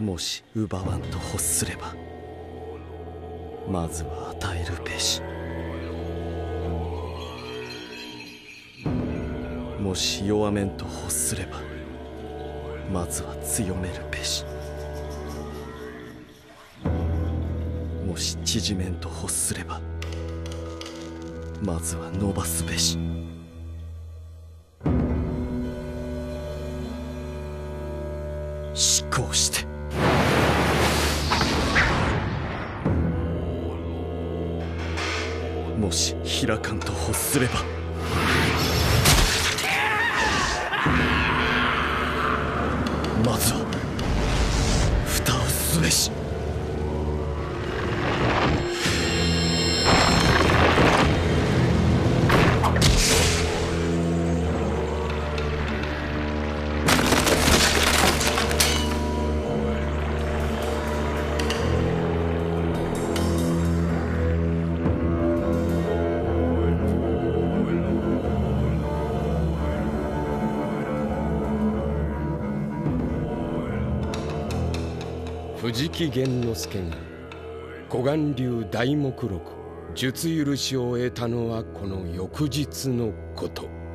もし奪わんと欲すればまずは与えるべし。もし弱めんと欲すればまずは強めるべし。もし縮めんと欲すればまずは伸ばすべし。思考して。もし開かんと欲すれば。まずは蓋をすべし。藤木玄之助が古岩流大目録術許しを得たのはこの翌日のこと。